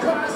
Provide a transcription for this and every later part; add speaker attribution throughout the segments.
Speaker 1: Christ.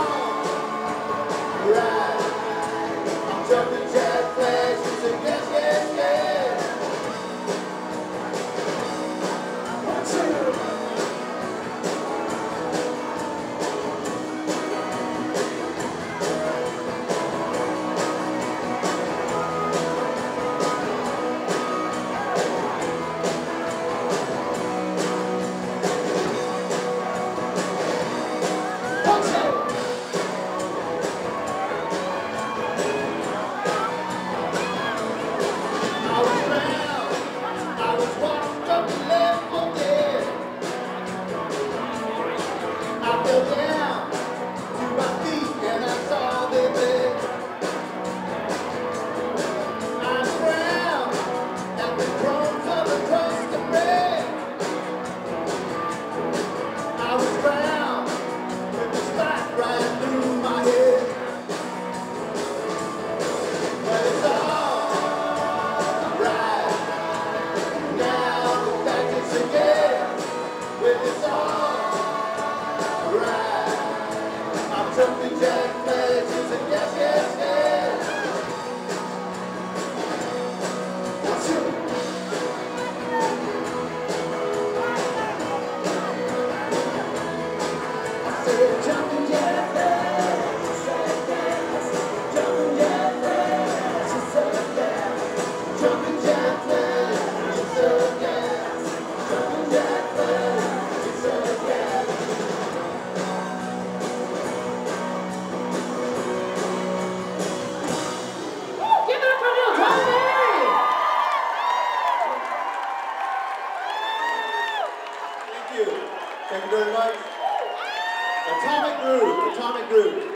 Speaker 1: I feel Thank you. Thank you very much. Atomic Groove, Atomic Groove.